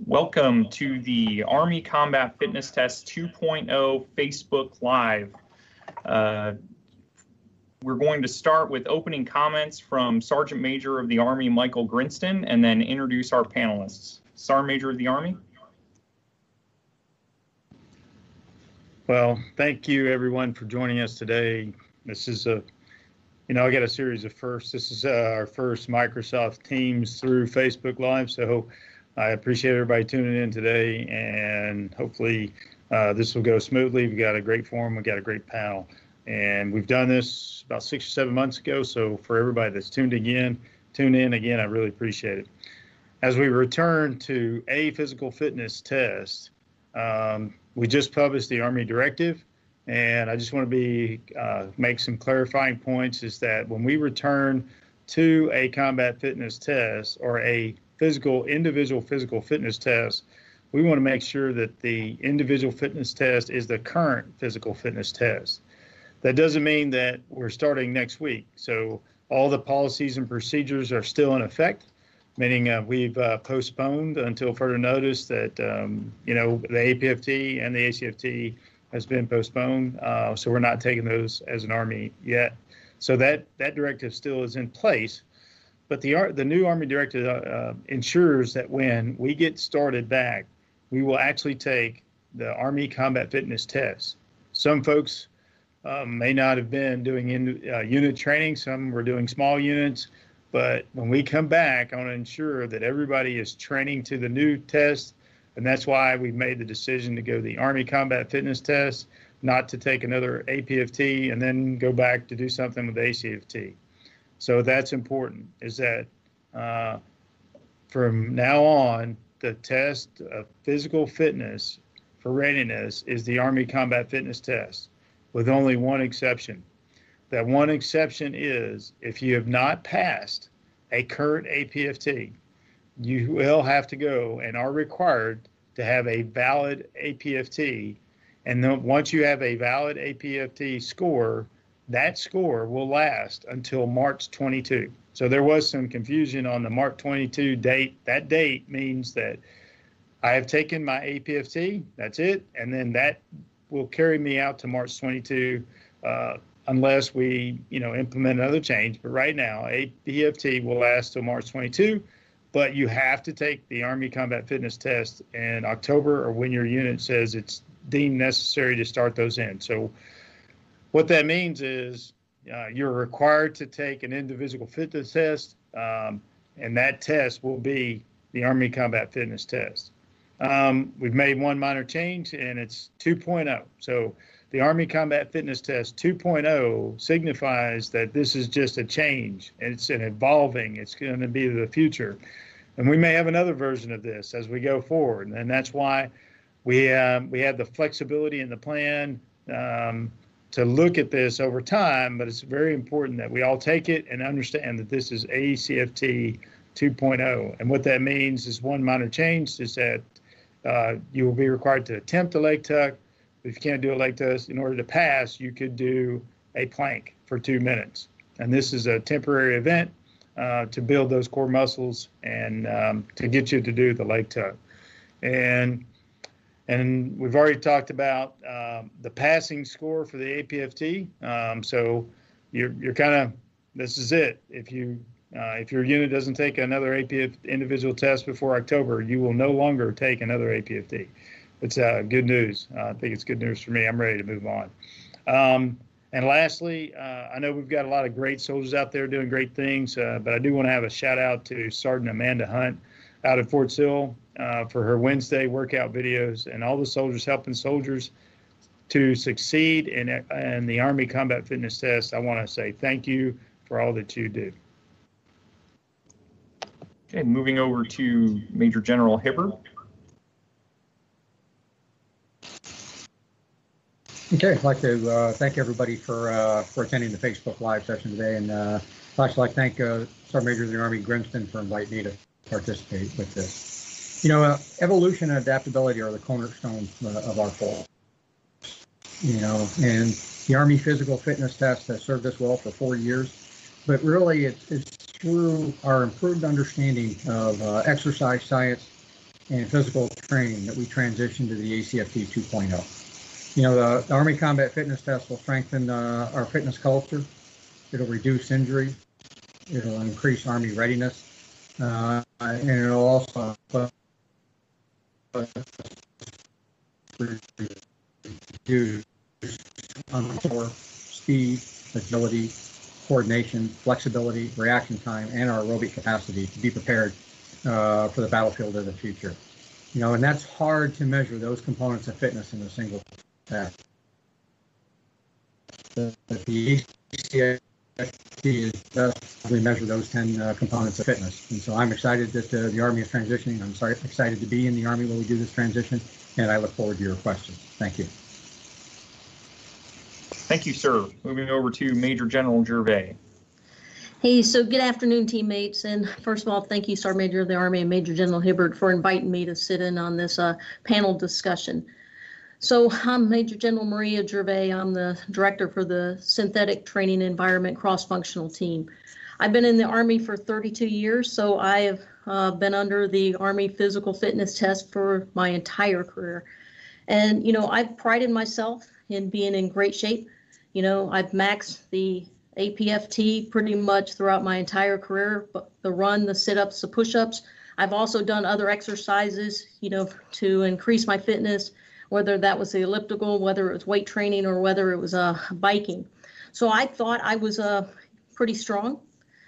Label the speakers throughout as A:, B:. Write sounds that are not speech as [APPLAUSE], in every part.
A: Welcome to the Army Combat Fitness Test 2.0 Facebook Live. Uh, we're going to start with opening comments from Sergeant Major of the Army Michael Grinston and then introduce our panelists. Sergeant Major of the Army.
B: Well, thank you everyone for joining us today. This is a, you know, I got a series of firsts. This is uh, our first Microsoft Teams through Facebook Live. So I appreciate everybody tuning in today and hopefully uh, this will go smoothly. We've got a great forum. We've got a great panel. And we've done this about six or seven months ago. So for everybody that's tuned again, tune in again. I really appreciate it. As we return to a physical fitness test, um, we just published the Army directive, and I just want to be uh, make some clarifying points. Is that when we return to a combat fitness test or a physical individual physical fitness test, we want to make sure that the individual fitness test is the current physical fitness test. That doesn't mean that we're starting next week. So all the policies and procedures are still in effect, meaning uh, we've uh, postponed until further notice that, um, you know, the APFT and the ACFT has been postponed. Uh, so we're not taking those as an Army yet. So that, that directive still is in place. But the, the new Army directive uh, ensures that when we get started back, we will actually take the Army combat fitness test. Some folks um, may not have been doing in, uh, unit training. Some were doing small units. But when we come back, I want to ensure that everybody is training to the new test. And that's why we've made the decision to go the Army Combat Fitness Test, not to take another APFT and then go back to do something with ACFT. So that's important, is that uh, from now on, the test of physical fitness for readiness is the Army Combat Fitness Test with only one exception. That one exception is if you have not passed a current APFT, you will have to go and are required to have a valid APFT. And then once you have a valid APFT score, that score will last until March 22. So there was some confusion on the March 22 date. That date means that I have taken my APFT, that's it, and then that will carry me out to March 22 uh, unless we, you know, implement another change. But right now, APFT will last till March 22. But you have to take the Army Combat Fitness Test in October or when your unit says it's deemed necessary to start those in. So what that means is uh, you're required to take an individual fitness test, um, and that test will be the Army Combat Fitness Test. Um, we've made one minor change, and it's 2.0. So the Army Combat Fitness Test 2.0 signifies that this is just a change. It's an evolving. It's going to be the future, and we may have another version of this as we go forward. And that's why we um, we have the flexibility in the plan um, to look at this over time. But it's very important that we all take it and understand that this is ACFT 2.0, and what that means is one minor change is that uh, you will be required to attempt a leg tuck. If you can't do a leg tuck, in order to pass, you could do a plank for two minutes. And this is a temporary event uh, to build those core muscles and um, to get you to do the leg tuck. And and we've already talked about um, the passing score for the APFT. Um, so you're you're kind of this is it. If you uh, if your unit doesn't take another APF individual test before October, you will no longer take another APFT. It's uh, good news. Uh, I think it's good news for me. I'm ready to move on. Um, and lastly, uh, I know we've got a lot of great soldiers out there doing great things, uh, but I do want to have a shout out to Sergeant Amanda Hunt out at Fort Sill uh, for her Wednesday workout videos and all the soldiers helping soldiers to succeed in, in the Army Combat Fitness Test. I want to say thank you for all that you do.
A: Okay, moving over to Major General Hibbard.
C: Okay, I'd like to uh, thank everybody for uh, for attending the Facebook Live session today, and uh, I'd also like to thank uh, Sergeant Major of the Army Grinston for inviting me to participate with this. You know, uh, evolution and adaptability are the cornerstones uh, of our force. You know, and the Army physical fitness test has served us well for four years, but really it's, it's through our improved understanding of uh, exercise science and physical training that we transition to the ACFT 2.0. You know, the, the Army Combat Fitness Test will strengthen uh, our fitness culture. It'll reduce injury. It'll increase Army readiness. Uh, and it'll also reduce power, speed, agility, coordination, flexibility, reaction time, and our aerobic capacity to be prepared uh, for the battlefield of the future. You know, and that's hard to measure those components of fitness in a single test. The ACFT is just we measure those 10 uh, components of fitness. And so I'm excited that uh, the Army is transitioning. I'm sorry, excited to be in the Army while we do this transition, and I look forward to your questions. Thank you.
A: Thank you, sir. Moving over to Major General Gervais.
D: Hey, so good afternoon, teammates. And first of all, thank you, Sergeant Major of the Army and Major General Hibbard, for inviting me to sit in on this uh, panel discussion. So I'm Major General Maria Gervais. I'm the director for the Synthetic Training Environment Cross-Functional Team. I've been in the Army for 32 years, so I have uh, been under the Army physical fitness test for my entire career. And, you know, I've prided myself in being in great shape. You know, I've maxed the APFT pretty much throughout my entire career, but the run, the sit-ups, the push-ups. I've also done other exercises, you know, to increase my fitness, whether that was the elliptical, whether it was weight training, or whether it was uh, biking. So I thought I was uh, pretty strong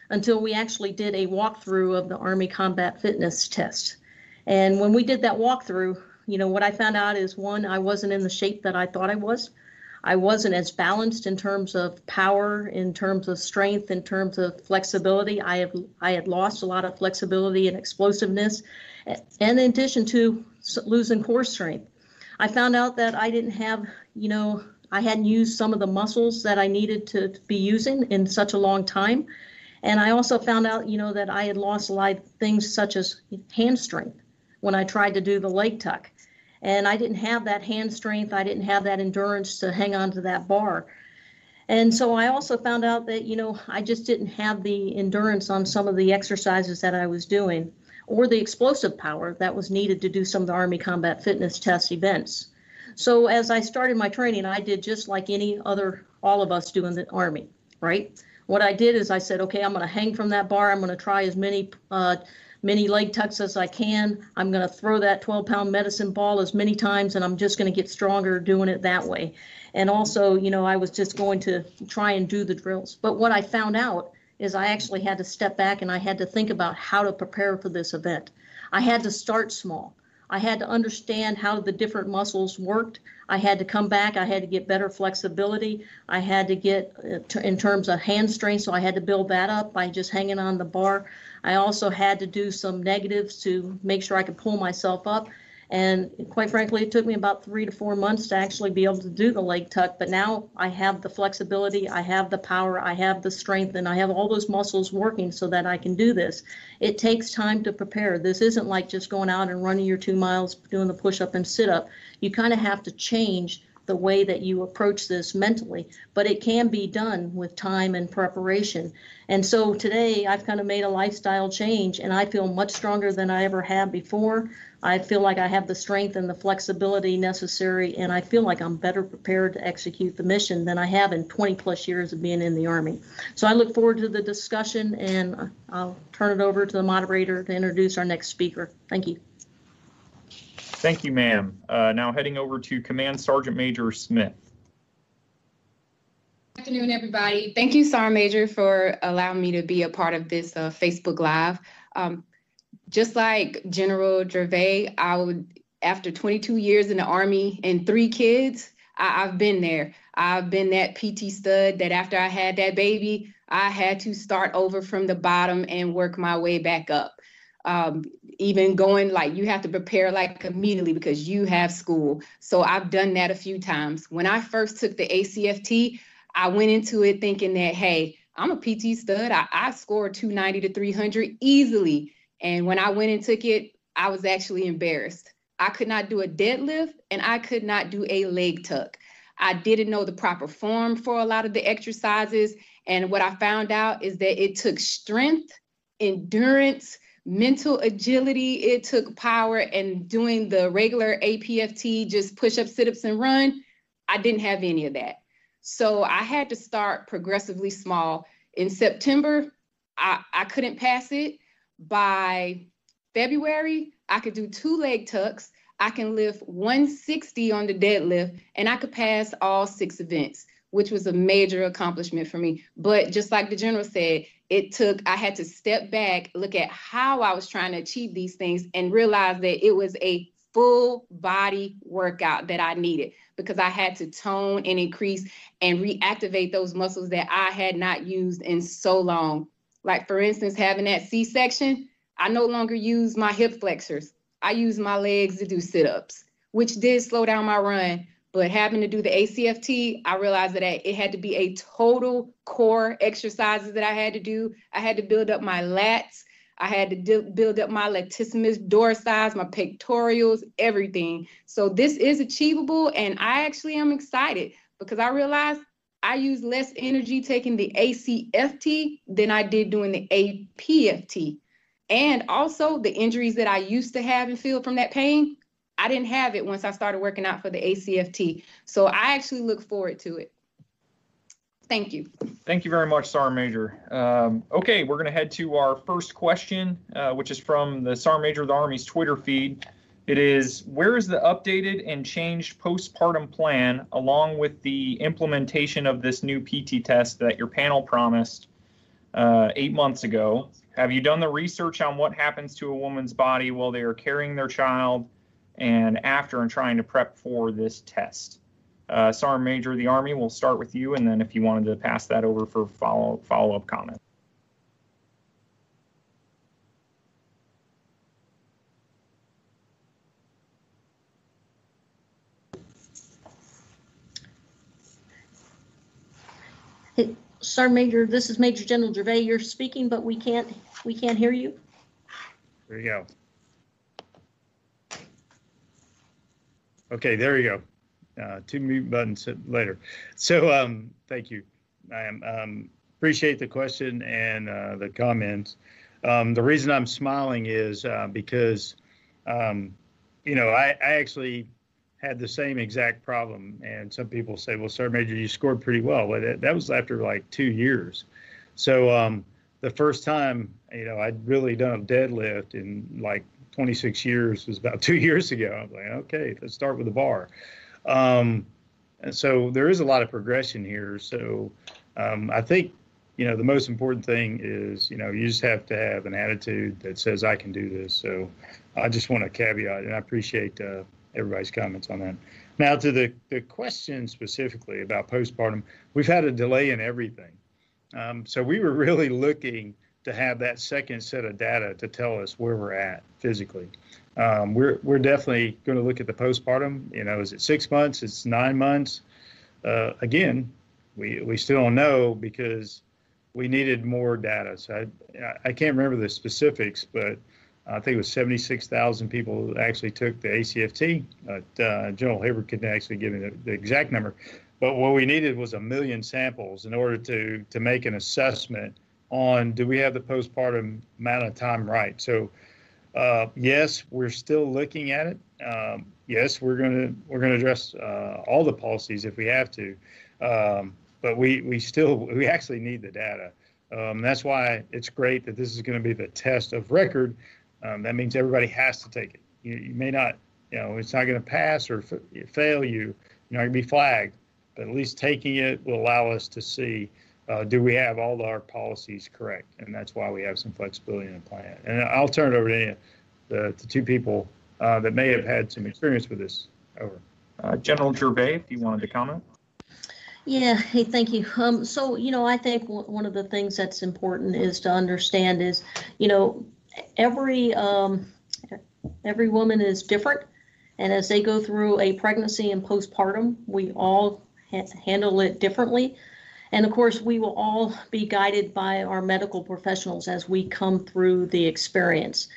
D: until we actually did a walkthrough of the Army Combat Fitness Test. And when we did that walkthrough, you know, what I found out is one, I wasn't in the shape that I thought I was. I wasn't as balanced in terms of power, in terms of strength, in terms of flexibility. I have I had lost a lot of flexibility and explosiveness, and in addition to losing core strength. I found out that I didn't have, you know, I hadn't used some of the muscles that I needed to be using in such a long time. And I also found out, you know, that I had lost a lot of things such as hand strength when I tried to do the leg tuck and I didn't have that hand strength. I didn't have that endurance to hang on to that bar. And so I also found out that, you know, I just didn't have the endurance on some of the exercises that I was doing or the explosive power that was needed to do some of the Army Combat Fitness Test events. So as I started my training, I did just like any other, all of us do in the Army, right? What I did is I said, okay, I'm going to hang from that bar. I'm going to try as many uh, many leg tucks as I can. I'm going to throw that 12 pound medicine ball as many times and I'm just going to get stronger doing it that way. And also, you know, I was just going to try and do the drills. But what I found out is I actually had to step back and I had to think about how to prepare for this event. I had to start small. I had to understand how the different muscles worked. I had to come back. I had to get better flexibility. I had to get uh, in terms of hand strength, so I had to build that up by just hanging on the bar. I also had to do some negatives to make sure I could pull myself up. And quite frankly, it took me about three to four months to actually be able to do the leg tuck. But now I have the flexibility, I have the power, I have the strength, and I have all those muscles working so that I can do this. It takes time to prepare. This isn't like just going out and running your two miles, doing the push up and sit up. You kind of have to change the way that you approach this mentally, but it can be done with time and preparation. And so today I've kind of made a lifestyle change and I feel much stronger than I ever have before. I feel like I have the strength and the flexibility necessary, and I feel like I'm better prepared to execute the mission than I have in 20 plus years of being in the Army. So I look forward to the discussion, and I'll turn it over to the moderator to introduce our next speaker. Thank you.
A: Thank you, ma'am. Uh, now heading over to Command Sergeant Major Smith.
E: Good afternoon, everybody. Thank you, Sergeant Major, for allowing me to be a part of this uh, Facebook Live. Um, just like General Gervais, I would, after 22 years in the Army and three kids, I, have been there. I've been that PT stud that after I had that baby, I had to start over from the bottom and work my way back up um, even going like you have to prepare like immediately because you have school. So I've done that a few times. When I first took the ACFT, I went into it thinking that, hey, I'm a PT stud. I, I scored 290 to 300 easily. And when I went and took it, I was actually embarrassed. I could not do a deadlift and I could not do a leg tuck. I didn't know the proper form for a lot of the exercises. And what I found out is that it took strength, endurance, mental agility, it took power, and doing the regular APFT, just push up, sit ups, and run, I didn't have any of that. So I had to start progressively small. In September, I, I couldn't pass it. By February, I could do two leg tucks. I can lift 160 on the deadlift, and I could pass all six events, which was a major accomplishment for me. But just like the general said, it took, I had to step back, look at how I was trying to achieve these things, and realize that it was a full body workout that I needed because I had to tone and increase and reactivate those muscles that I had not used in so long. Like, for instance, having that C section, I no longer use my hip flexors. I use my legs to do sit ups, which did slow down my run. But having to do the ACFT, I realized that it had to be a total core exercises that I had to do. I had to build up my lats. I had to do, build up my latissimus dorsi, my pectorals, everything. So this is achievable, and I actually am excited because I realized I use less energy taking the ACFT than I did doing the APFT. And also the injuries that I used to have and feel from that pain, I didn't have it once I started working out for the ACFT. So I actually look forward to it. Thank you.
A: Thank you very much, Sergeant Major. Um, okay, we're going to head to our first question, uh, which is from the Sergeant Major of the Army's Twitter feed. It is where is the updated and changed postpartum plan along with the implementation of this new PT test that your panel promised uh, eight months ago? Have you done the research on what happens to a woman's body while they are carrying their child and after and trying to prep for this test? Uh, Sergeant Major of the Army, we'll start with you, and then if you wanted to pass that over for follow follow up comment.
D: Sergeant Major, this is Major General Gervais. You're speaking, but we can't we can't hear you.
B: There you go. Okay, there you go. Uh, two mute buttons later. So, um, thank you. I um, appreciate the question and uh, the comments. Um, the reason I'm smiling is uh, because, um, you know, I, I actually had the same exact problem. And some people say, well, Sergeant Major, you scored pretty well. Well, that, that was after like two years. So um, the first time, you know, I'd really done a deadlift in like 26 years was about [LAUGHS] two years ago. I was like, okay, let's start with the bar. Um, and so there is a lot of progression here. So um, I think, you know, the most important thing is, you know, you just have to have an attitude that says, I can do this. So I just want to caveat, and I appreciate uh, everybody's comments on that. Now, to the, the question specifically about postpartum, we've had a delay in everything. Um, so we were really looking to have that second set of data to tell us where we're at physically. Um, we're we're definitely going to look at the postpartum. You know, is it six months? It's nine months. Uh, again, we we still don't know because we needed more data. So I I can't remember the specifics, but I think it was 76,000 people actually took the ACFT. uh, General Hibbard couldn't actually give me the, the, exact number. But what we needed was a million samples in order to to make an assessment on do we have the postpartum amount of time right. So uh, yes, we're still looking at it. Um, yes, we're going to we're going to address uh, all the policies if we have to. Um, but we we still we actually need the data. Um, that's why it's great that this is going to be the test of record um, that means everybody has to take it. You, you may not, you know, it's not going to pass or f- fail you. You're not going to be flagged, but at least taking it will allow us to see uh, do we have all our policies correct? And that's why we have some flexibility in the plan. And I'll turn it over to the, the two people uh, that may have had some experience with this. Over.
A: Uh, General Gervais, if you wanted to comment.
D: Yeah, hey, thank you. Um, so, you know, I think one of the things that's important is to understand is, you know, every um, every woman is different, and as they go through a pregnancy and postpartum, we all ha- handle it differently. And of course, we will all be guided by our medical professionals as we come through the experience.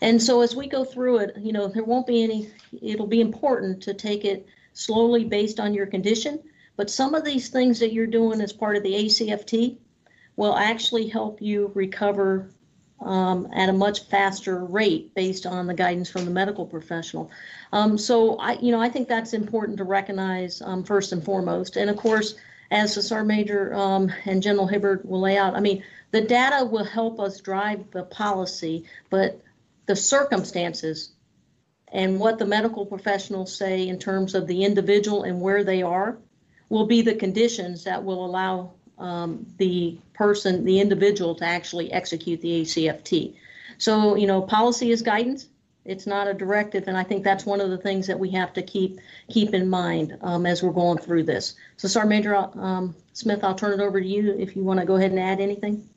D: And so, as we go through it, you know, there won't be any, it'll be important to take it slowly based on your condition. But some of these things that you're doing as part of the ACFT will actually help you recover um, at a much faster rate based on the guidance from the medical professional. Um, so I, you know, I think that's important to recognize um, first and foremost. And of course, as the Sergeant Major um, and General Hibbard will lay out, I mean, the data will help us drive the policy, but the circumstances and what the medical professionals say in terms of the individual and where they are will be the conditions that will allow um, the person, the individual to actually execute the ACFT. So, you know, policy is guidance. It's not a directive, and I think that's one of the things that we have to keep keep in mind um, as we're going through this. So, Sergeant Major um, Smith, I'll turn it over to you if you want to go ahead and add anything.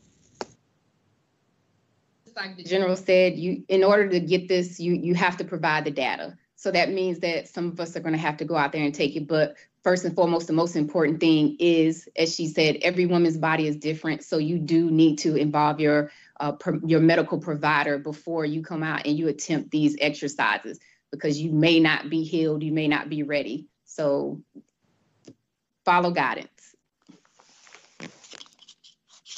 E: like the general said, you in order to get this, you you have to provide the data. So that means that some of us are going to have to go out there and take it. But first and foremost, the most important thing is, as she said, every woman's body is different. So you do need to involve your uh, your medical provider before you come out and you attempt these exercises because you may not be healed, you may not be ready. So follow guidance.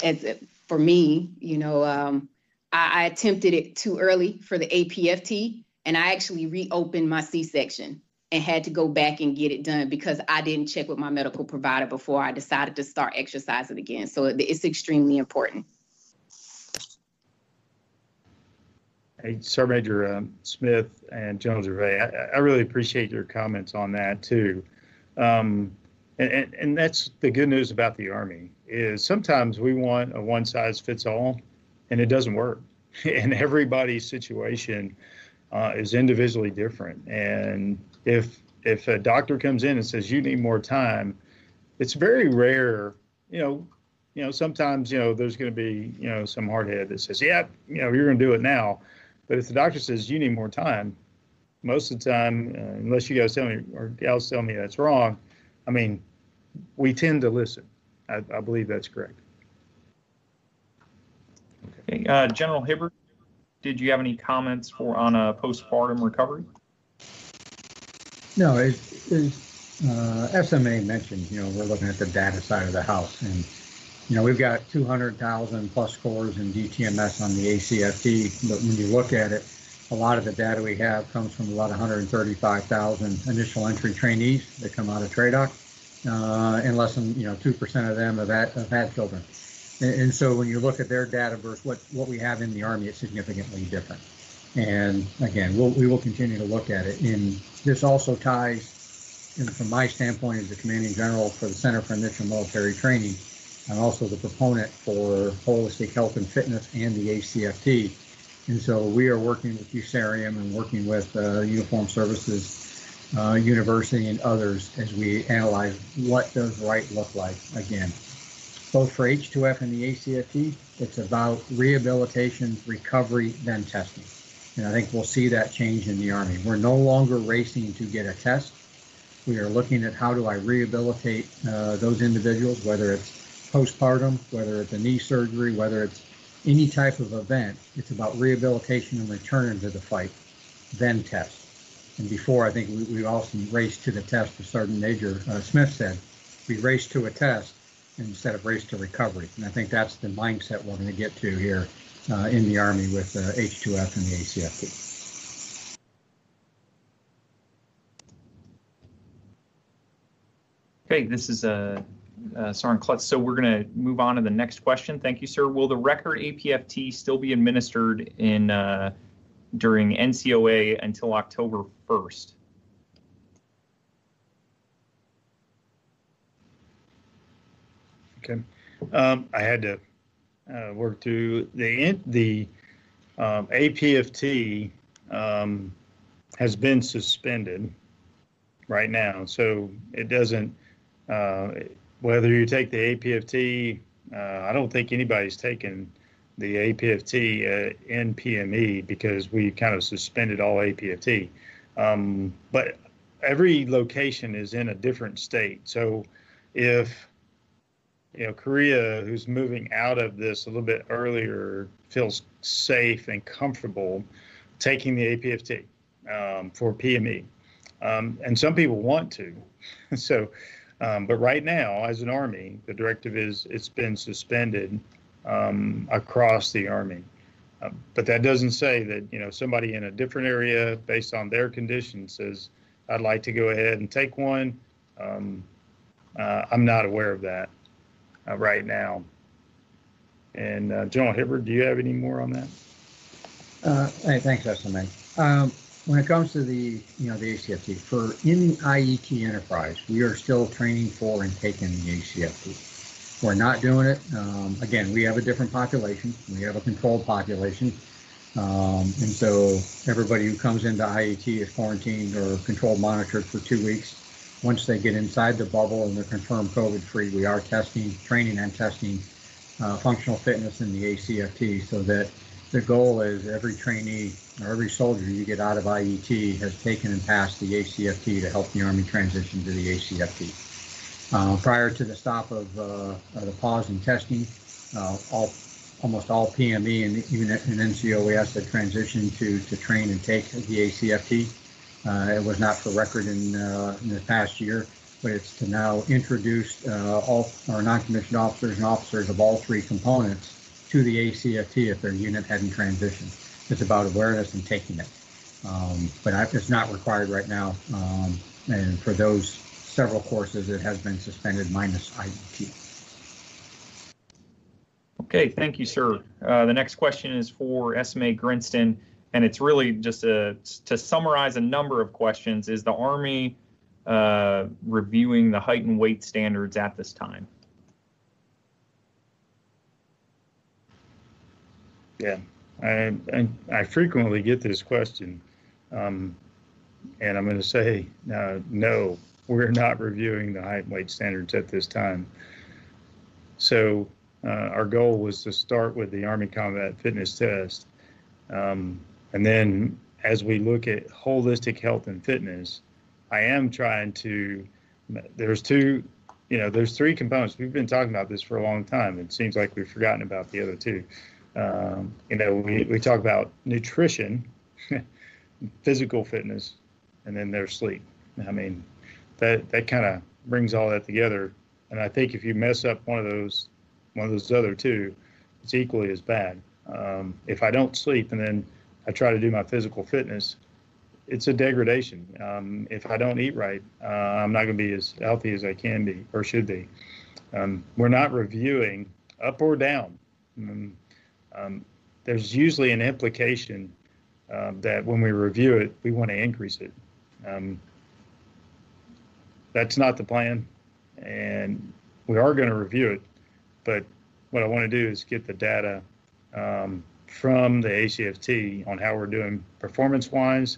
E: As for me, you know, um, I, I attempted it too early for the APFT, and I actually reopened my C-section and had to go back and get it done because I didn't check with my medical provider before I decided to start exercising again. So it's extremely important.
B: Hey, Sergeant Major um, Smith and General Gervais, I, I, really appreciate your comments on that too. Um, and, and, and, that's the good news about the Army is sometimes we want a one size fits all and it doesn't work. [LAUGHS] and everybody's situation uh, is individually different. And if if a doctor comes in and says you need more time, it's very rare, you know, you know, sometimes, you know, there's going to be, you know, some hardhead that says, yeah, you know, you're going to do it now. But if the doctor says you need more time, most of the time, uh, unless you guys tell me or gals tell me that's wrong, I mean, we tend to listen. I, I believe that's correct.
A: Okay, uh, General Hibbard, did you have any comments for on a postpartum recovery?
C: No, it, uh, SMA mentioned, you know, we're looking at the data side of the house, and you know, we've got 200,000 plus scores in DTMS on the ACFT, but when you look at it, a lot of the data we have comes from about 135,000 initial entry trainees that come out of TRADOC, uh, and less than you know 2% of them have had, have had children. And, and, so when you look at their data versus what, what we have in the Army, it's significantly different. And again, we'll, we will continue to look at it. And this also ties, and from my standpoint as the commanding general for the Center for Initial Military Training, I'm also the proponent for holistic health and fitness and the ACFT. And so we are working with USARIEM and working with uh, Uniform Services uh, University and others as we analyze what does right look like. Again, both for H2F and the ACFT, it's about rehabilitation, recovery, then testing. And I think we'll see that change in the Army. We're no longer racing to get a test. We are looking at how do I rehabilitate uh, those individuals, whether it's postpartum, whether it's a knee surgery, whether it's any type of event, it's about rehabilitation and return to the fight, then test. And before, I think we, we also raced to the test, as Sergeant Major uh, Smith said. We raced to a test instead of race to recovery. And I think that's the mindset we're going to get to here uh, in the Army with uh, H2F and the ACFT.
A: Okay, this is a uh, Sergeant Klutz. So we're going to move on to the next question. Thank you, sir. Will the record APFT still be administered in uh, during NCOA until October 1st?
B: Okay. Um, I had to uh, work through the the um, APFT um, has been suspended right now, so it doesn't. Uh, whether you take the APFT, uh, I don't think anybody's taken the APFT uh, in PME because we kind of suspended all APFT. Um, but every location is in a different state. So if you know Korea, who's moving out of this a little bit earlier, feels safe and comfortable taking the APFT um, for PME, um, and some people want to. [LAUGHS] so um, but right now, as an Army, the directive is it's been suspended um, across the Army. Um, but that doesn't say that, you know, somebody in a different area based on their condition says, I'd like to go ahead and take one. Um, uh, I'm not aware of that uh, right now. And uh, General Hibbard, do you have any more on that?
C: Uh, hey, thanks, SMA. Um, when it comes to the, you know, the ACFT, for in the IET enterprise, we are still training for and taking the ACFT. We're not doing it. Um, again, we have a different population. We have a controlled population. Um, and so everybody who comes into IET is quarantined or controlled monitored for two weeks. Once they get inside the bubble and they're confirmed COVID free, we are testing, training and testing uh, functional fitness in the ACFT so that the goal is every trainee or every soldier you get out of IET has taken and passed the ACFT to help the Army transition to the ACFT. Uh, prior to the stop of uh, the pause in testing, uh, all almost all PME and even in NCOES had transitioned to to train and take the ACFT. Uh, it was not for record in, uh, in the past year, but it's to now introduce uh, all our non-commissioned officers and officers of all three components to the ACFT if their unit hadn't transitioned. It's about awareness and taking it. Um, but it's not required right now. Um, and for those several courses, it has been suspended minus IET.
A: Okay, thank you, sir. Uh, the next question is for SMA Grinston, and it's really just a, to summarize a number of questions. Is the Army uh, reviewing the height and weight standards at this time?
B: Yeah, I, I, I frequently get this question, um, and I'm going to say uh, no, we're not reviewing the height and weight standards at this time. So uh, our goal was to start with the Army Combat Fitness Test, um, and then as we look at holistic health and fitness, I am trying to. There's two, you know, there's three components. We've been talking about this for a long time. It seems like we've forgotten about the other two. Um, you know, we, we talk about nutrition, [LAUGHS] physical fitness, and then there's sleep. I mean, that that kind of brings all that together. And I think if you mess up one of those, one of those other two, it's equally as bad. Um, if I don't sleep and then I try to do my physical fitness, it's a degradation. Um, if I don't eat right, uh, I'm not going to be as healthy as I can be or should be. Um, we're not reviewing up or down. Um, um, there's usually an implication uh, that when we review it, we want to increase it. Um, that's not the plan, and we are going to review it. But what I want to do is get the data um, from the ACFT on how we're doing performance-wise,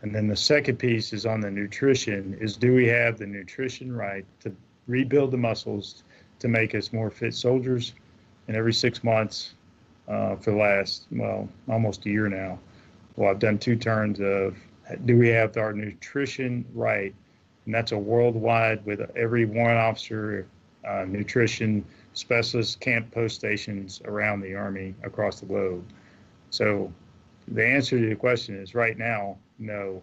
B: and then the second piece is on the nutrition. Is do we have the nutrition right to rebuild the muscles to make us more fit soldiers? And every six months, uh, for the last, well, almost a year now. Well, I've done two turns of do we have our nutrition right? And that's a worldwide with every warrant officer uh, nutrition specialist camp post stations around the Army across the globe. So the answer to the question is right now, no.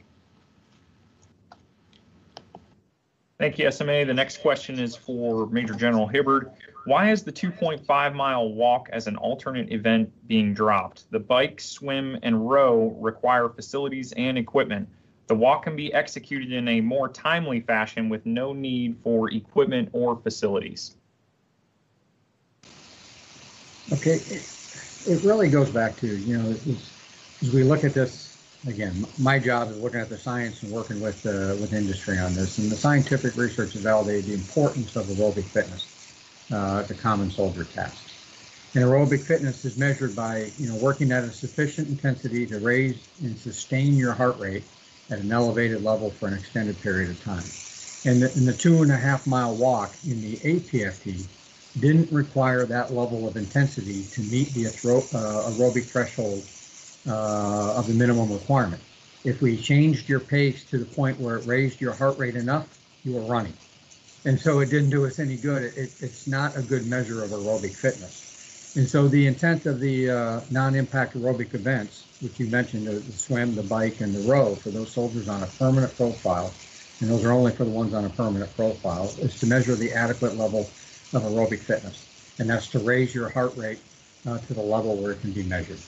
A: Thank you, SMA. The next question is for Major General Hibbard. Why is the 2.5 mile walk as an alternate event being dropped? The bike, swim, and row require facilities and equipment. The walk can be executed in a more timely fashion with no need for equipment or facilities.
C: Okay, it, really goes back to, you know, as we look at this again, my job is looking at the science and working with uh, with industry on this. And the scientific research has validated the importance of aerobic fitness, uh, the common soldier task. And aerobic fitness is measured by you know working at a sufficient intensity to raise and sustain your heart rate at an elevated level for an extended period of time. And the, and the two and a half mile walk in the APFT didn't require that level of intensity to meet the uh, aerobic threshold uh, of the minimum requirement. If we changed your pace to the point where it raised your heart rate enough, you were running. And so it didn't do us any good. It, it's not a good measure of aerobic fitness. And so the intent of the uh, non-impact aerobic events, which you mentioned, the, the swim, the bike, and the row for those soldiers on a permanent profile, and those are only for the ones on a permanent profile, is to measure the adequate level of aerobic fitness. And that's to raise your heart rate uh, to the level where it can be measured.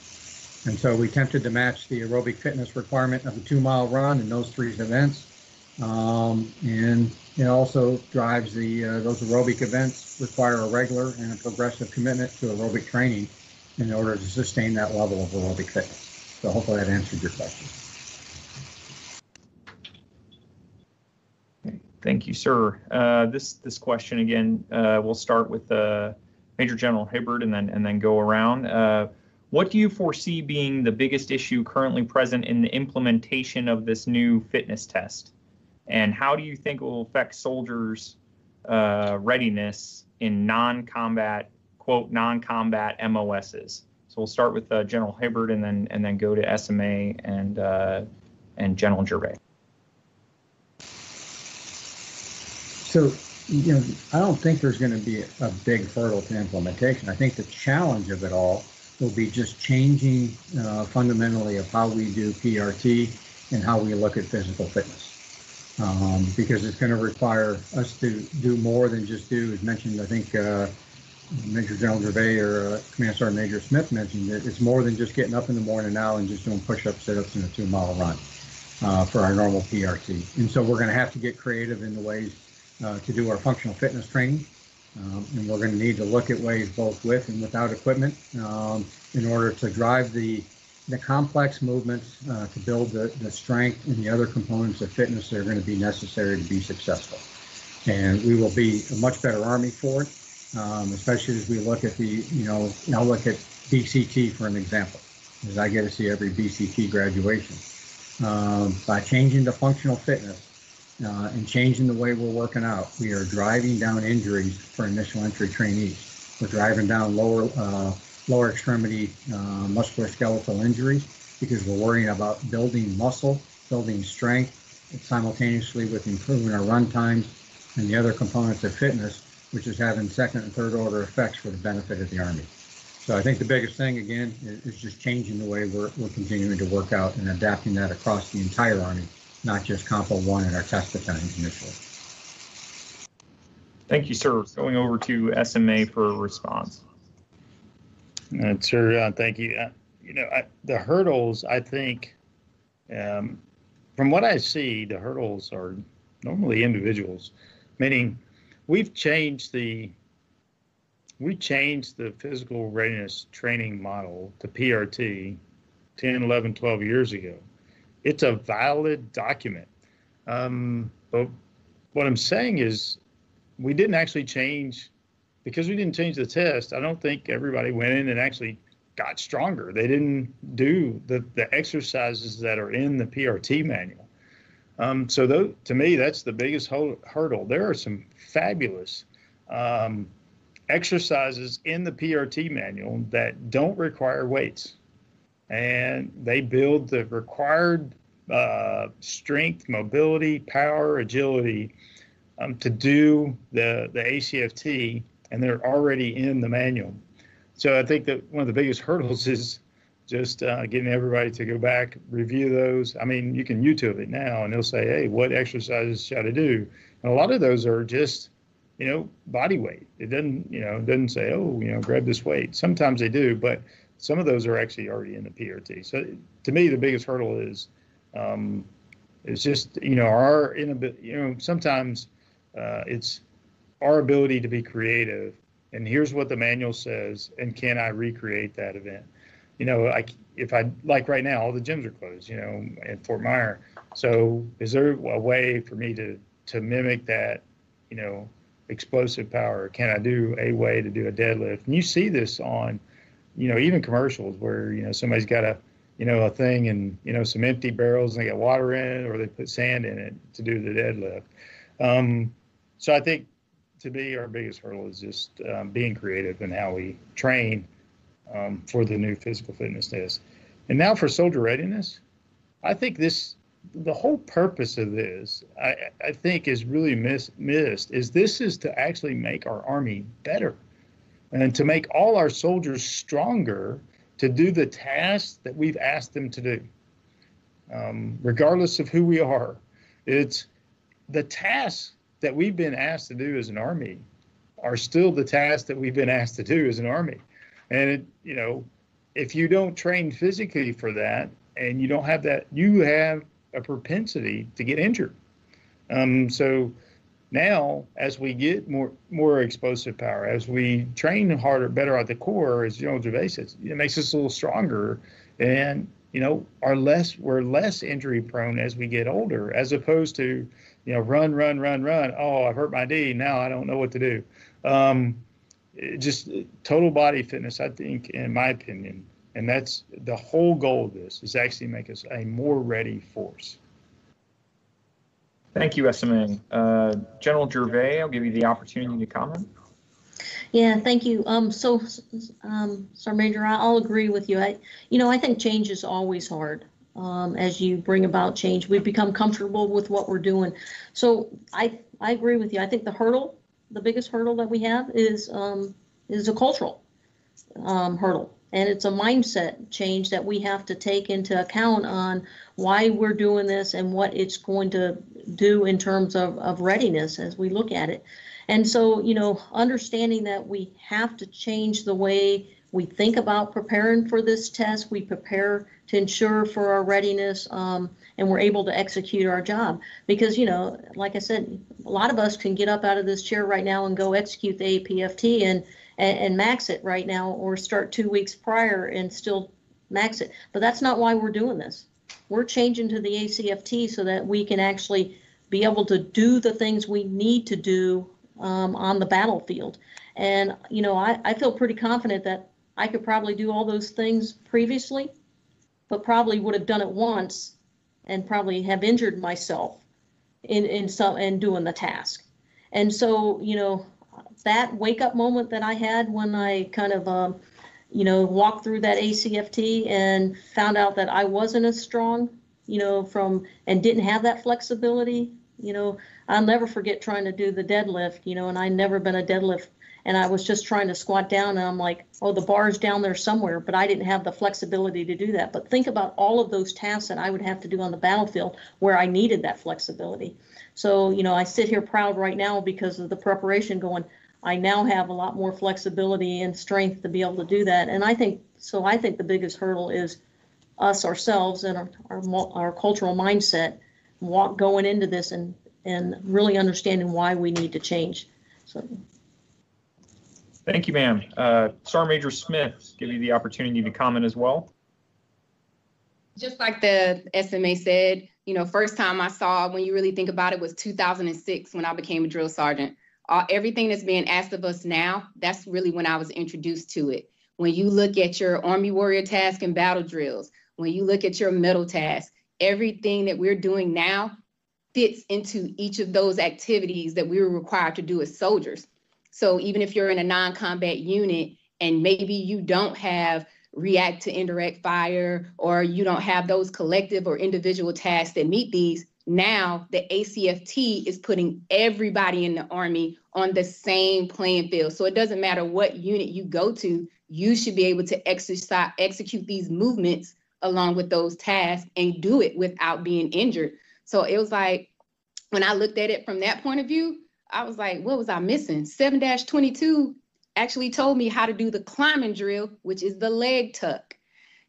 C: And so we attempted to match the aerobic fitness requirement of a two mile run in those three events. Um, and it also drives the uh, those aerobic events require a regular and a progressive commitment to aerobic training in order to sustain that level of aerobic fitness. So hopefully that answered your question.
A: Thank you, sir. Uh, this this question again, uh, we'll start with uh, Major General Hibbard and then and then go around. Uh, what do you foresee being the biggest issue currently present in the implementation of this new fitness test? And how do you think it will affect soldiers' uh, readiness in non-combat, quote, non-combat MOSs? So we'll start with uh, General Hibbard and then and then go to SMA and and General Gervais.
C: So, you know, I don't think there's going to be a big hurdle to implementation. I think the challenge of it all will be just changing uh, fundamentally of how we do PRT and how we look at physical fitness. Um, because it's going to require us to do more than just do, as mentioned, I think uh, Major General Gervais or uh, Command Sergeant Major Smith mentioned it. It's more than just getting up in the morning now and just doing push-ups, sit-ups, and a two-mile run uh, for our normal PRT. And so we're going to have to get creative in the ways uh, to do our functional fitness training. Um, and we're going to need to look at ways both with and without equipment um, in order to drive the the complex movements uh, to build the, the strength and the other components of fitness that are going to be necessary to be successful. And we will be a much better Army for it, um, especially as we look at the, you know, now look at BCT for an example, as I get to see every BCT graduation. Um, by changing the functional fitness, uh, and changing the way we're working out, we are driving down injuries for initial entry trainees. We're driving down lower uh, lower extremity uh, musculoskeletal injuries because we're worrying about building muscle, building strength, simultaneously with improving our run times and the other components of fitness, which is having second and third order effects for the benefit of the Army. So I think the biggest thing, again, is, is just changing the way we're, we're continuing to work out and adapting that across the entire Army not just Compo 1 and our test battalions initially.
A: Thank you, sir. Going over to SMA for a response.
B: Uh, sir, uh, thank you. Uh, you know, I, the hurdles, I think, um, from what I see, the hurdles are normally individuals, meaning we've changed the we changed the physical readiness training model to PRT 10, 11, 12 years ago it's a valid document. Um, but what I'm saying is, we didn't actually change because we didn't change the test. I don't think everybody went in and actually got stronger. They didn't do the, the exercises that are in the PRT manual. Um, so to me, that's the biggest hurdle. There are some fabulous um, exercises in the PRT manual that don't require weights and they build the required uh, strength, mobility, power, agility um, to do the, the ACFT, and they're already in the manual. So I think that one of the biggest [LAUGHS] hurdles is just uh, getting everybody to go back, review those. I mean, you can YouTube it now, and they'll say, "Hey, what exercises should I do?" And a lot of those are just, you know, body weight. It doesn't, you know, doesn't say, "Oh, you know, grab this weight." Sometimes they do, but some of those are actually already in the PRT. So to me, the biggest hurdle is um, is just you know our inability. You know, sometimes uh, it's our ability to be creative. And here's what the manual says, and can I recreate that event? You know, I if I like right now, all the gyms are closed. You know, at Fort Myer. So is there a way for me to to mimic that? You know, explosive power. Can I do a way to do a deadlift? And you see this on you know, even commercials where, you know, somebody's got a, you know, a thing and, you know, some empty barrels and they got water in it or they put sand in it to do the deadlift. Um, so I think to me, our biggest hurdle is just um, being creative in how we train um, for the new physical fitness test. And now for soldier readiness, I think this, the whole purpose of this, I, I think is really miss, missed, is this is to actually make our Army better and to make all our soldiers stronger to do the tasks that we've asked them to do, um, regardless of who we are. It's the tasks that we've been asked to do as an army are still the tasks that we've been asked to do as an army. And it, you know, if you don't train physically for that and you don't have that, you have a propensity to get injured. Um, so now, as we get more more explosive power, as we train harder, better at the core, as General Gervais says, it makes us a little stronger, and you know, are less we're less injury prone as we get older, as opposed to you know, run, run, run, run. Oh, I've hurt my knee. Now I don't know what to do. Um, just total body fitness, I think, in my opinion, and that's the whole goal of this is actually make us a more ready force.
A: Thank you, SMA. Uh, General Gervais, I'll give you the opportunity to comment.
D: Yeah, thank you. Um, so, um, Sergeant Major, I'll agree with you. I, you know, I think change is always hard. Um, as you bring about change, we've become comfortable with what we're doing. So I, I agree with you. I think the hurdle, the biggest hurdle that we have is, um, is a cultural, um, hurdle. And it's a mindset change that we have to take into account on why we're doing this and what it's going to do in terms of, of readiness as we look at it. And so, you know, understanding that we have to change the way we think about preparing for this test, we prepare to ensure for our readiness, um, and we're able to execute our job. Because, you know, like I said, a lot of us can get up out of this chair right now and go execute the APFT and, and, and max it right now, or start two weeks prior and still max it. But that's not why we're doing this. We're changing to the ACFT so that we can actually be able to do the things we need to do um, on the battlefield. And, you know, I, I feel pretty confident that I could probably do all those things previously, but probably would have done it once and probably have injured myself in, in some, in doing the task. And so, you know, that wake up moment that I had when I kind of, um, you know, walked through that ACFT and found out that I wasn't as strong, you know, from, and didn't have that flexibility, you know, I'll never forget trying to do the deadlift, you know, and I never been a deadlift and I was just trying to squat down and I'm like, oh, the bar's down there somewhere, but I didn't have the flexibility to do that. But think about all of those tasks that I would have to do on the battlefield where I needed that flexibility. So, you know, I sit here proud right now because of the preparation going, I now have a lot more flexibility and strength to be able to do that. And I think, so I think the biggest hurdle is us ourselves and our, our, our cultural mindset walk going into this and, and really understanding why we need to change. So
A: Thank you, ma'am. Uh, Sergeant Major Smith, give you the opportunity to comment as well.
E: Just like the SMA said, you know, first time I saw when you really think about it was 2006 when I became a drill sergeant. Uh, everything that's being asked of us now, that's really when I was introduced to it. When you look at your Army Warrior task and battle drills, when you look at your METL task, everything that we're doing now fits into each of those activities that we were required to do as soldiers. So even if you're in a non-combat unit and maybe you don't have react to indirect fire or you don't have those collective or individual tasks that meet these, now the ACFT is putting everybody in the Army on the same playing field. So it doesn't matter what unit you go to, you should be able to exercise, execute these movements along with those tasks and do it without being injured. So it was like, when I looked at it from that point of view, I was like, what was I missing? 7 22 actually told me how to do the climbing drill, which is the leg tuck.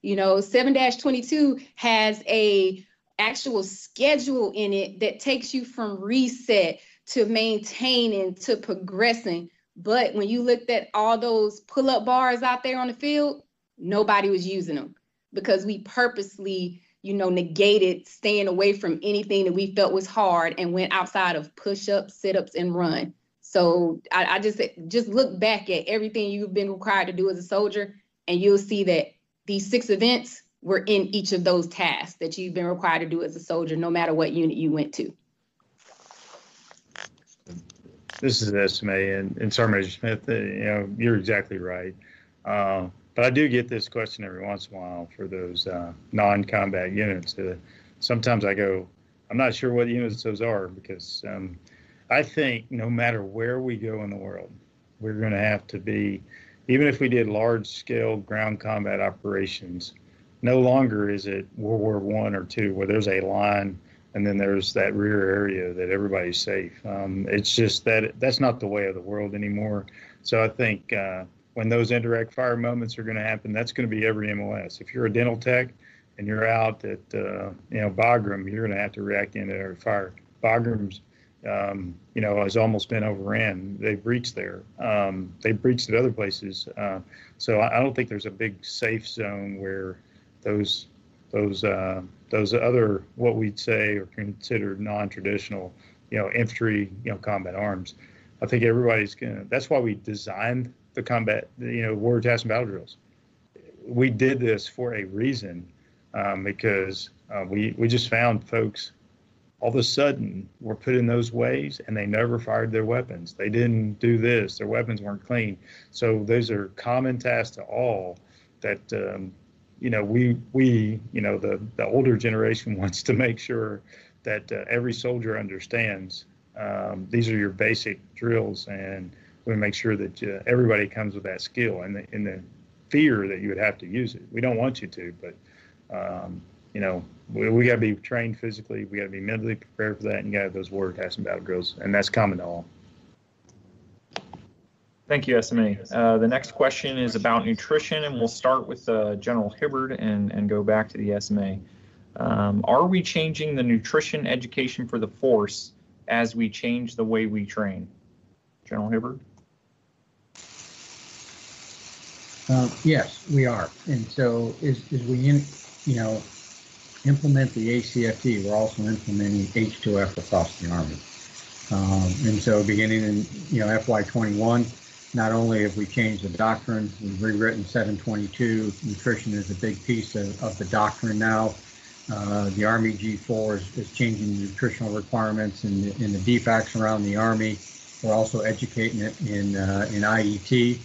E: You know, 7 22 has a actual schedule in it that takes you from reset to maintaining to progressing. But when you looked at all those pull up bars out there on the field, nobody was using them because we purposely you know, negated staying away from anything that we felt was hard and went outside of push-ups, sit-ups, and run. So I, I just just look back at everything you've been required to do as a soldier, and you'll see that these six events were in each of those tasks that you've been required to do as a soldier, no matter what unit you went to.
B: This is SMA, and, and Sergeant Smith, uh, you know, you're exactly right. Uh, but I do get this question every once in a while for those uh, non-combat units. Uh, sometimes I go, I'm not sure what units those are because um, I think no matter where we go in the world, we're going to have to be, even if we did large-scale ground combat operations, no longer is it World War One or two where there's a line and then there's that rear area that everybody's safe. Um, it's just that that's not the way of the world anymore. So I think. Uh, when those indirect fire moments are going to happen, that's going to be every MOS. If you're a dental tech and you're out at uh, you know Bagram, you're going to have to react into every fire. Bagram's um, you know, has almost been overran. They've breached there. Um, they've breached at other places. Uh, so I, I, don't think there's a big safe zone where those those uh, those other what we'd say are considered non-traditional, you know, infantry, you know, combat arms. I think everybody's gonna. That's why we designed the combat, you know, warrior task and battle drills. We did this for a reason, um, because uh, we we just found folks all of a sudden were put in those ways and they never fired their weapons. They didn't do this. Their weapons weren't clean. So those are common tasks to all that, um, you know, we, we, you know, the, the older generation [LAUGHS] wants to make sure that uh, every soldier understands um, these are your basic drills and we make sure that uh, everybody comes with that skill and the, and the fear that you would have to use it. We don't want you to, but um, you know, we, we got to be trained physically. We got to be mentally prepared for that, and you got those warrior tasks and battle drills, and that's common to all.
A: Thank you, SMA. Uh, the next question is about nutrition, and we'll start with uh, General Hibbard and, and go back to the SMA. Um, are we changing the nutrition education for the force as we change the way we train? General Hibbard?
C: Uh, yes, we are. And so as, as we, in, you know, implement the ACFT, we're also implementing H2F across the Army. Um, and so beginning in, you know, FY21, not only have we changed the doctrine, we've rewritten 722. Nutrition is a big piece of, of the doctrine now. Uh, the Army G4 is, is, changing nutritional requirements in the, in the DFACs around the Army. We're also educating it in, uh, in IET.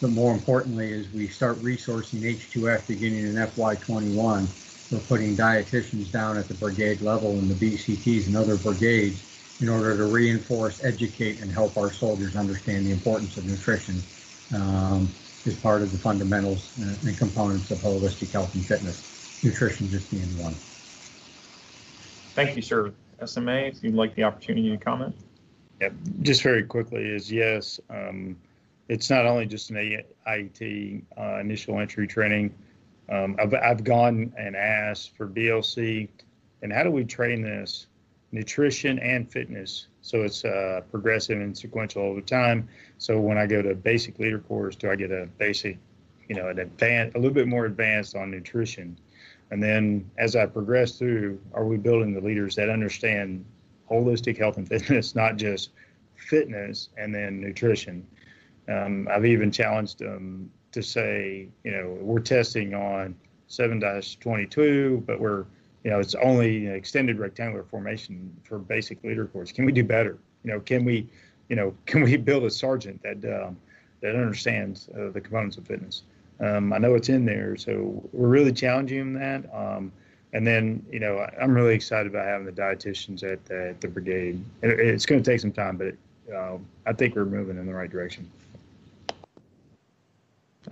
C: But more importantly, as we start resourcing H2F beginning in FY21, we're putting dietitians down at the brigade level and the BCTs and other brigades in order to reinforce, educate, and help our soldiers understand the importance of nutrition um, as part of the fundamentals and components of holistic health and fitness. Nutrition just being one.
A: Thank you, sir. SMA, if you'd like the opportunity to comment.
B: Yeah, just very quickly is yes. Um, it's not only just an IET uh, initial entry training um, I've, I've gone and asked for BLC, and how do we train this? Nutrition and fitness. So it's uh, progressive and sequential over time. So when I go to basic leader course, do I get a basic, you know, an advanced, a little bit more advanced on nutrition? And then as I progress through, are we building the leaders that understand holistic health and fitness, [LAUGHS] not just fitness and then nutrition? Um, I've even challenged them to say, you know, we're testing on 7-22, but we're, you know, it's only an extended rectangular formation for basic leader course. Can we do better? You know, can we, you know, [LAUGHS] can we build a sergeant that um, that understands uh, the components of fitness? Um, I know it's in there, so we're really challenging that. Um, and then, you know, I'm really excited about having the dietitians at the, at the brigade. it's going to take some time, but uh, I think we're moving in the right direction.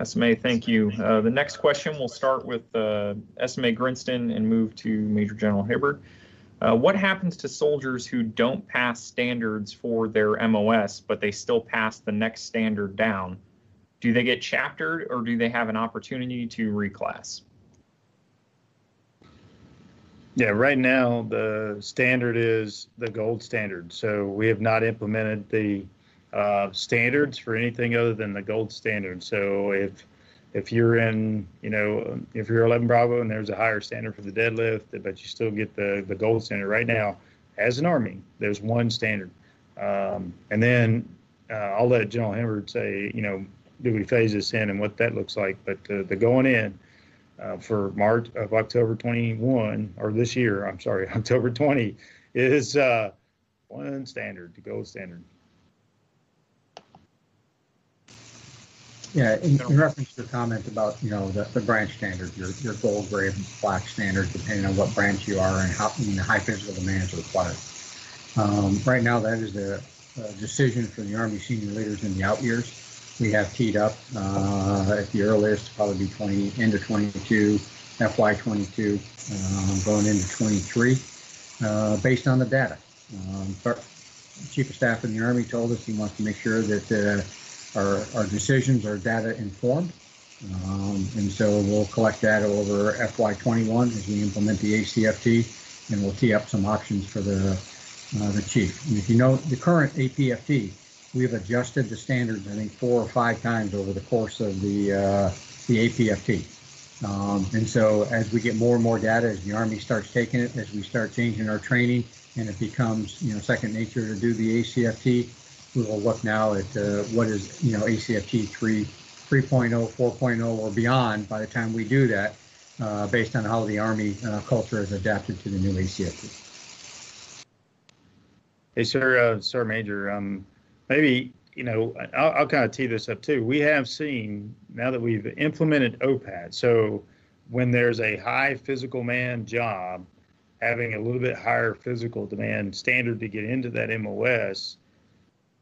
A: SMA, thank you. Uh, the next question will start with uh, SMA Grinston and move to Major General Hibbard. Uh, what happens to soldiers who don't pass standards for their MOS, but they still pass the next standard down? Do they get chaptered or do they have an opportunity to reclass?
B: Yeah, right now the standard is the gold standard. So we have not implemented the uh, standards for anything other than the gold standard. So if if you're in, you know, if you're 11 Bravo and there's a higher standard for the deadlift, but you still get the the gold standard right now. As an Army, there's one standard, um, and then uh, I'll let General Hibbard say, you know, do we phase this in and what that looks like. But uh, the going in uh, for March of October 21 or this year, I'm sorry, [LAUGHS] October 20 is uh, one standard, the gold standard.
C: Yeah, in, in reference to the comment about, you know, the, the branch standard, your, your gold, gray, and black standard, depending on what branch you are and how, and the high physical demands are required. Um, right now, that is a, decision for the Army senior leaders in the out years. We have teed up uh, at the earliest, probably be 20, into 22, FY 22, um, going into 23, uh, based on the data. Um, Chief of Staff in the Army told us he wants to make sure that uh, our, our decisions are data informed. Um, and so we'll collect data over FY21 as we implement the ACFT, and we'll tee up some options for the uh, the chief. And if you know the current APFT, we've adjusted the standards I think four or five times over the course of the uh, the APFT. Um, and so as we get more and more data, as the Army starts taking it, as we start changing our training, and it becomes you know second nature to do the ACFT, we will look now at uh, what is you know ACFT 3 3.0, 4.0, or beyond by the time we do that, uh, based on how the Army uh, culture has adapted to the new ACFT.
B: Hey, sir, uh, sir, Major. Um, maybe you know I'll, I'll kind of tee this up too. We have seen now that we've implemented OPAT, so when there's a high physical man job, having a little bit higher physical demand standard to get into that MOS,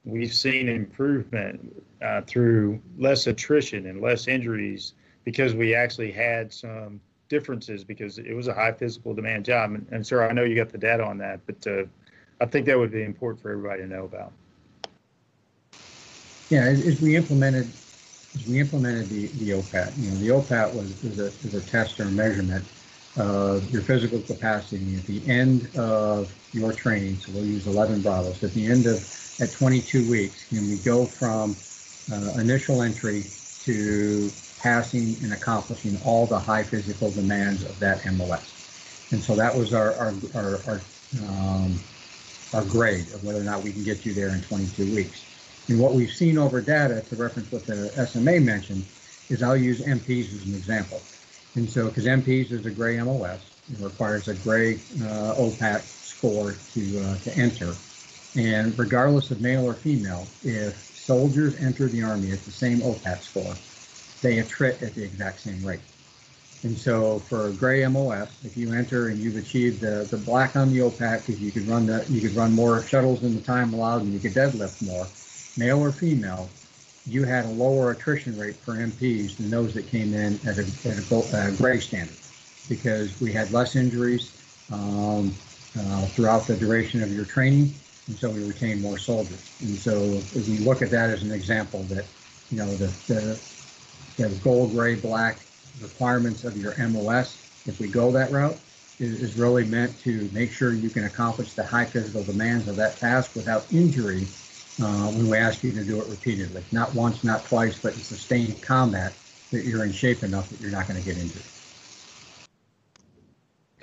B: we've seen improvement uh, through less attrition and less injuries because we actually had some differences because it was a high physical demand job. And, and sir, I know you got the data on that, but uh, I think that would be important for everybody to know about.
C: Yeah, as, as we implemented, as we implemented the, the OPAT, you know, the OPAT was, was, a, was a test or a measurement of your physical capacity at the end of your training. So we'll use 11 bravos. At the end of at 22 weeks, can we go from uh, initial entry to passing and accomplishing all the high physical demands of that MOS? And so that was our our our, our, um, our grade of whether or not we can get you there in 22 weeks. And what we've seen over data, to reference what the SMA mentioned, is I'll use MPs as an example. And so, because MPs is a gray MOS, it requires a gray uh, OPAT score to uh, to enter. And regardless of male or female, if soldiers enter the Army at the same OPAT score, they attrit at the exact same rate. And so for gray MOS, if you enter and you've achieved the, the black on the OPAT because you could run the you could run more shuttles in the time allowed and you could deadlift more, male or female, you had a lower attrition rate for MPs than those that came in at a, at a, a gray standard because we had less injuries um, uh, throughout the duration of your training so we retain more soldiers. And so if we look at that as an example that, you know, the, the, the gold, gray, black requirements of your MOS, if we go that route, is, is really meant to make sure you can accomplish the high physical demands of that task without injury uh, when we ask you to do it repeatedly. Not once, not twice, but in sustained combat that you're in shape enough that you're not going to get injured.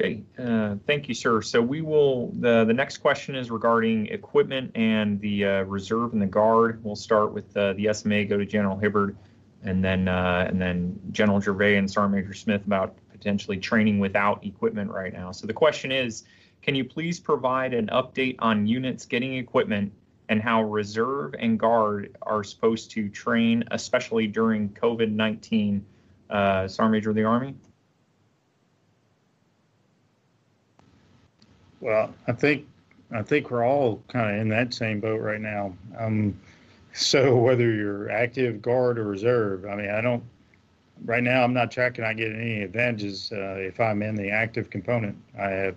A: Okay, uh, thank you, sir. So we will, the, the next question is regarding equipment and the uh, reserve and the guard. We'll start with uh, the SMA, go to General Hibbard, and then uh, and then General Gervais and Sergeant Major Smith about potentially training without equipment right now. So the question is, can you please provide an update on units getting equipment and how reserve and guard are supposed to train, especially during COVID-19? Uh, Sergeant Major of the Army?
B: Well, I think I think we're all kind of in that same boat right now. Um, so whether you're active, guard, or reserve, I mean, I don't. Right now, I'm not tracking. I get any advantages uh, if I'm in the active component. I have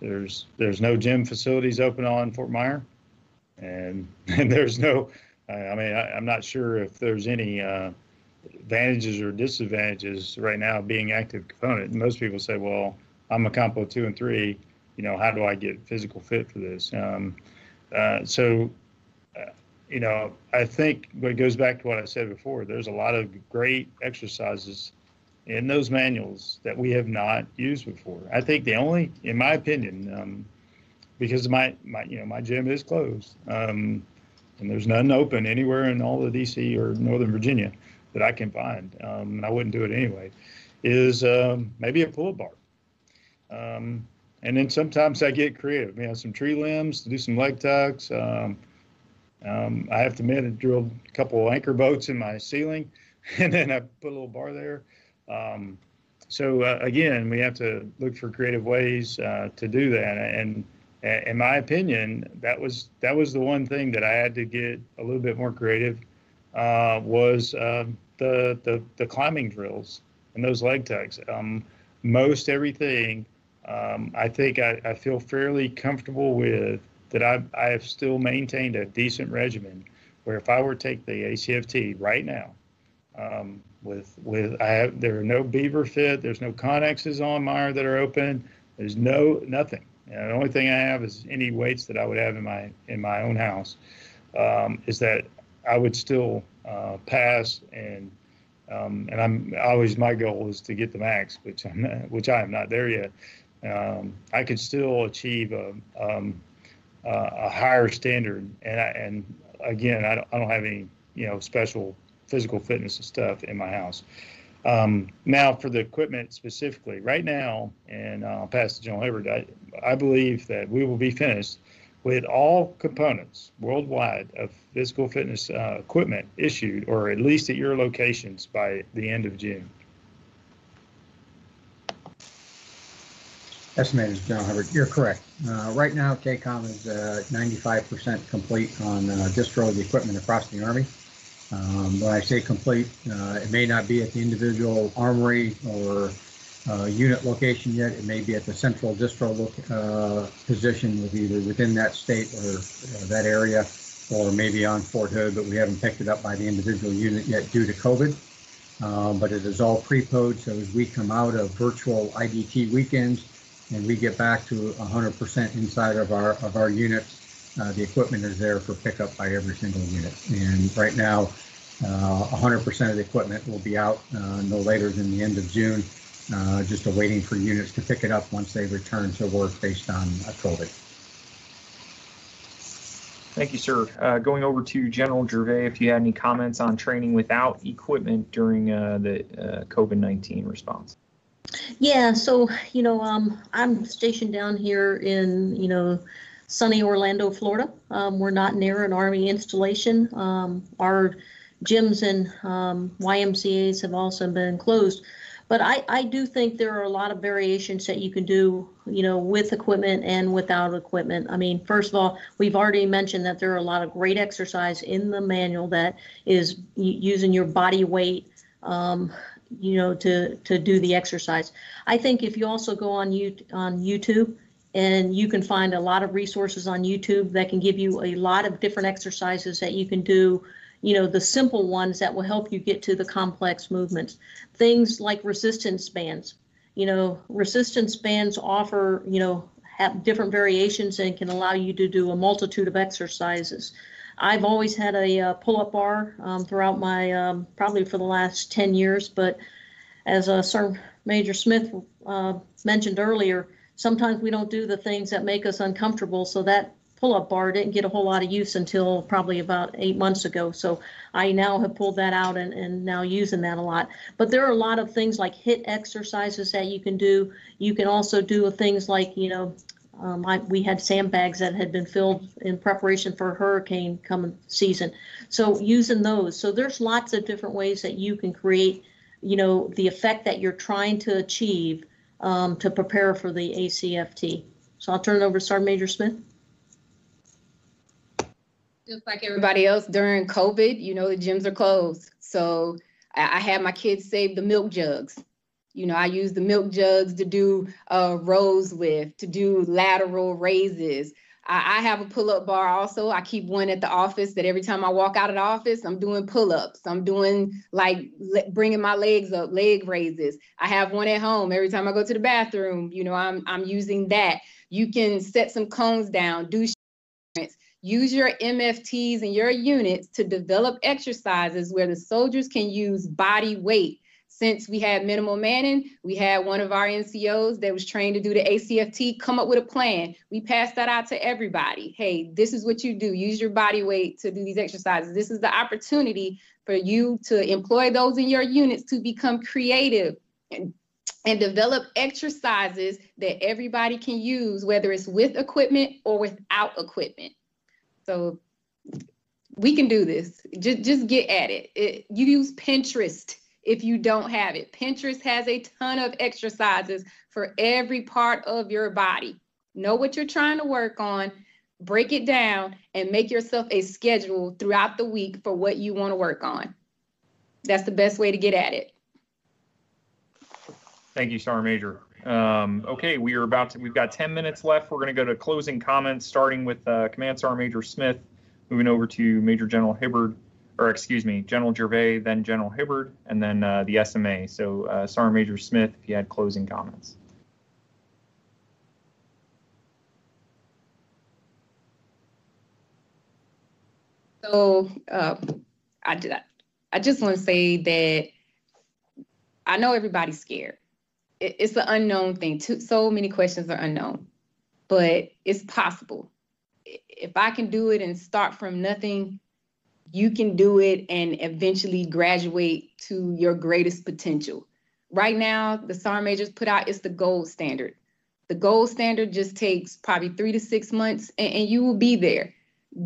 B: there's there's no gym facilities open on Fort Myer, and [LAUGHS] and there's no. I mean, I, am not sure if there's any uh, advantages or disadvantages right now being active component. Most people say, well, I'm a compo two and three you know, how do I get physical fit for this? Um, uh, so, uh, you know, I think what goes back to what I said before, there's a lot of great exercises in those manuals that we have not used before. I think the only, in my opinion, um, because my, my, you know, my gym is closed, um, and there's none open anywhere in all of DC or Northern Virginia that I can find, um, and I wouldn't do it anyway, is um, maybe a pull-up bar. Um, and then sometimes I get creative. You know, some tree limbs to do some leg tucks. Um, um, I have to admit, I drilled a couple anchor bolts in my ceiling, [LAUGHS] and then I put a little bar there. Um, so uh, again, we have to look for creative ways uh, to do that. And in my opinion, that was that was the one thing that I had to get a little bit more creative uh, was um, the, the the climbing drills and those leg tucks. Um, most everything um, I think I, I, feel fairly comfortable with that I, I have still maintained a decent regimen where if I were to take the ACFT right now, um, with with I have there are no BeaverFit, there's no connexes on Myer that are open, there's no nothing. The only thing I have is any weights that I would have in my in my own house. Um, is that I would still uh, pass and um, and I'm always my goal is to get the max, which I'm not, which I am not there yet. Um, I could still achieve a, um, a higher standard, and I, and again, I don't, I don't have any you know special physical fitness stuff in my house. Um, now, for the equipment specifically, right now, and I'll pass to General Hibbard, I, I believe that we will be finished with all components worldwide of physical fitness uh, equipment issued, or at least at your locations by the end of June.
C: Estimated, General Hibbard, you're correct. Uh, right now, KCOM is uh, 95% complete on uh, distro of the equipment across the Army. Um, when I say complete, uh, it may not be at the individual armory or uh, unit location yet. It may be at the central distro look, uh, position with either within that state or that area, or maybe on Fort Hood, but we haven't picked it up by the individual unit yet due to COVID. Um, but it is all pre-pod, so as we come out of virtual IDT weekends and we get back to 100% inside of our of our units, uh, the equipment is there for pickup by every single unit. And right now, 100% uh, of the equipment will be out uh, no later than the end of June, uh, just awaiting for units to pick it up once they return to work based on COVID.
A: Thank you, sir. Uh, going over to General Gervais, if you had any comments on training without equipment during uh, the uh, COVID-19 response.
D: Yeah, so, you know, um, I'm stationed down here in, you know, sunny Orlando, Florida. Um, we're not near an Army installation. Um, our gyms and um, YMCAs have also been closed. But I, I do think there are a lot of variations that you can do, you know, with equipment and without equipment. I mean, first of all, we've already mentioned that there are a lot of great exercise in the manual that is using your body weight, um, you know, to to do the exercise. I think if you also go on you on YouTube and you can find a lot of resources on YouTube that can give you a lot of different exercises that you can do you know the simple ones that will help you get to the complex movements. Things like resistance bands. You know resistance bands offer you know have different variations and can allow you to do a multitude of exercises i've always had a uh, pull-up bar um, throughout my um, probably for the last 10 years but as uh, sir major smith uh, mentioned earlier sometimes we don't do the things that make us uncomfortable. So that pull-up bar didn't get a whole lot of use until probably about eight months ago. So I now have pulled that out and, and now using that a lot. But there are a lot of things like HIIT exercises that you can do. You can also do things like, you know, um, I, we had sandbags that had been filled in preparation for hurricane coming season. So using those. So there's lots of different ways that you can create, you know, the effect that you're trying to achieve um, to prepare for the ACFT. So I'll turn it over to Sergeant Major Smith.
E: Just like everybody else during COVID, you know, the gyms are closed. So I, I had my kids save the milk jugs. You know, I use the milk jugs to do uh, rows with, to do lateral raises, I, I have a pull up bar also. I keep one at the office that every time I walk out of the office, I'm doing pull ups. I'm doing like le- bringing my legs up, leg raises. I have one at home. Every time I go to the bathroom, you know, I'm, I'm using that. You can set some cones down, do use your MFTs and your units to develop exercises where the soldiers can use body weight since we had minimal manning, we had one of our NCOs that was trained to do the ACFT come up with a plan. We passed that out to everybody. Hey, this is what you do. Use your body weight to do these exercises. This is the opportunity for you to employ those in your units to become creative and, and develop exercises that everybody can use, whether it's with equipment or without equipment. So we can do this. Just, just get at it. it you use Pinterest if you don't have it. Pinterest has a ton of exercises for every part of your body. Know what you're trying to work on, break it down, and make yourself a schedule throughout the week for what you want to work on. That's the best way to get at it.
A: Thank you, Sergeant Major. Um, okay, we are about to, we've got 10 minutes left. We're going to go to closing comments, starting with uh, Command Sergeant Major Smith moving over to Major General Hibbard, or excuse me, General Gervais, then General Hibbard, and then uh, the SMA. So uh, Sergeant Major Smith, if you had closing comments.
E: So uh, I, I just want to say that I know everybody's scared. It, it's an unknown thing. Too, so many questions are unknown, but it's possible. If I can do it and start from nothing, you can do it and eventually graduate to your greatest potential. Right now, the SAR majors put out is the gold standard. The gold standard just takes probably three to six months and, and you will be there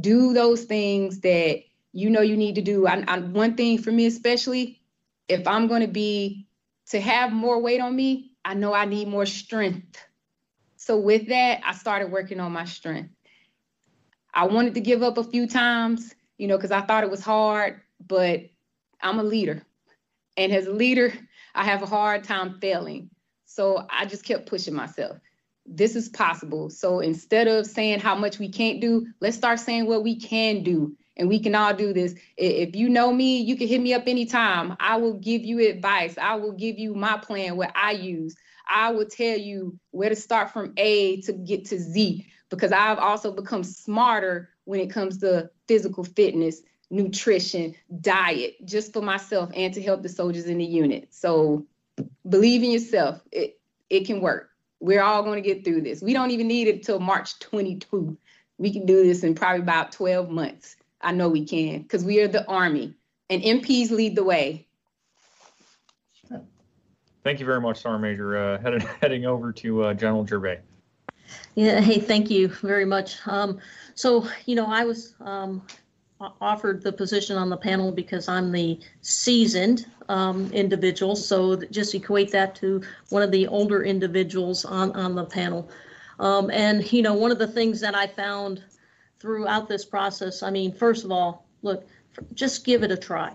E: do those things that you know you need to do. I, I, one thing for me, especially if I'm going to be to have more weight on me, I know I need more strength. So with that, I started working on my strength. I wanted to give up a few times, you know, because I thought it was hard, but I'm a leader. And as a leader, I have a hard time failing. So I just kept pushing myself this is possible. So instead of saying how much we can't do, let's start saying what we can do. And we can all do this. If you know me, you can hit me up anytime. I will give you advice. I will give you my plan, what I use. I will tell you where to start from A to get to Z because I've also become smarter when it comes to physical fitness, nutrition, diet, just for myself and to help the soldiers in the unit. So believe in yourself. It, it can work. We're all going to get through this. We don't even need it till March 22. We can do this in probably about 12 months. I know we can because we are the Army and MPs lead the way.
A: Thank you very much, Sergeant Major. Uh, heading, [LAUGHS] heading over to uh, General Gervais.
D: Yeah, hey, thank you very much. Um, so, you know, I was um, offered the position on the panel because I'm the seasoned um, individual. So just equate that to one of the older individuals on, on the panel. Um, and, you know, one of the things that I found throughout this process, I mean, first of all, look, just give it a try.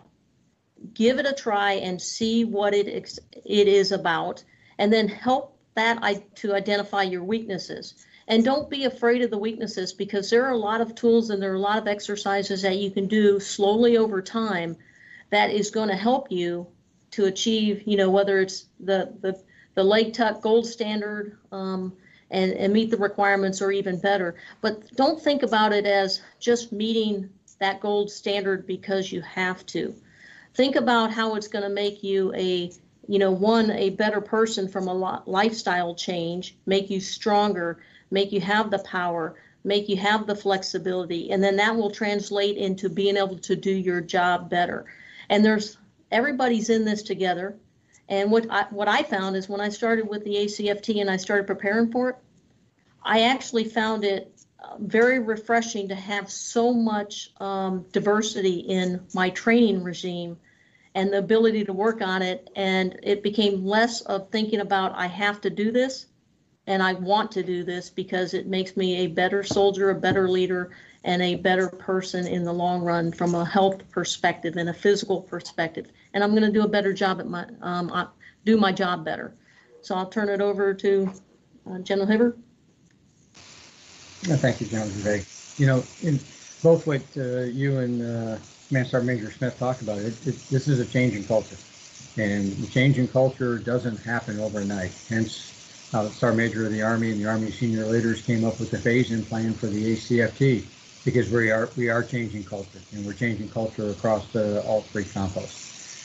D: Give it a try and see what it it is about, and then help that I, to identify your weaknesses. And don't be afraid of the weaknesses because there are a lot of tools and there are a lot of exercises that you can do slowly over time that is going to help you to achieve, you know, whether it's the the, the leg tuck gold standard um, and, and meet the requirements or even better. But don't think about it as just meeting that gold standard because you have to. Think about how it's going to make you a you know, one, a better person from a lifestyle change, make you stronger, make you have the power, make you have the flexibility, and then that will translate into being able to do your job better. And there's everybody's in this together. And what I, what I found is when I started with the ACFT and I started preparing for it, I actually found it uh, very refreshing to have so much um, diversity in my training regime and the ability to work on it. And it became less of thinking about I have to do this and I want to do this because it makes me a better soldier, a better leader, and a better person in the long run from a health perspective and a physical perspective. And I'm going to do a better job at my um, do my job better. So I'll turn it over to uh, General Hibbard.
C: Yeah, thank you, General Gervais. You know, in both what uh, you and uh, Sergeant Major Smith talked about, it, it, this is a change in culture. And the change in culture doesn't happen overnight. Hence, uh, Major of the Army and the Army senior leaders came up with the phase-in plan for the ACFT because we are we are changing culture and we're changing culture across the, all three compos.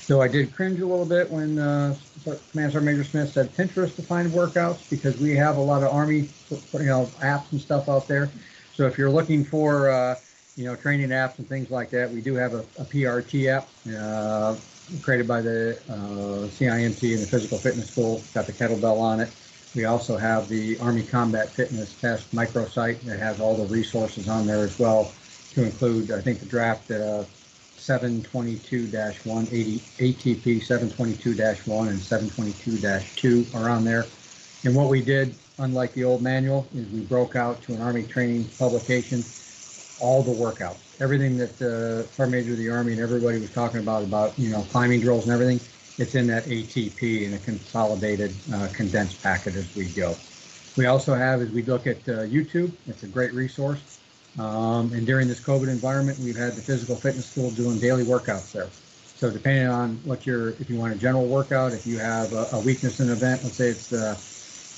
C: So I did cringe a little bit when uh, Command Sergeant Major Smith said Pinterest to find workouts because we have a lot of Army you know apps and stuff out there. So if you're looking for uh, you know training apps and things like that, we do have a, a PRT app uh, created by the uh, CIMT and the Physical Fitness School. Got the kettlebell on it. We also have the Army Combat Fitness Test microsite that has all the resources on there as well, to include, I think, the draft uh, 722-1, ATP 722-1 and 722-2 are on there. And what we did, unlike the old manual, is we broke out to an Army training publication all the workouts, everything that the uh, Sergeant Major of the Army and everybody was talking about, about, you know, climbing drills and everything it's in that ATP in a consolidated, uh, condensed packet as we go. We also have, as we look at uh, YouTube, it's a great resource. Um, and during this COVID environment, we've had the physical fitness school doing daily workouts there. So depending on what your, if you want a general workout, if you have a, a weakness in an event, let's say it's the,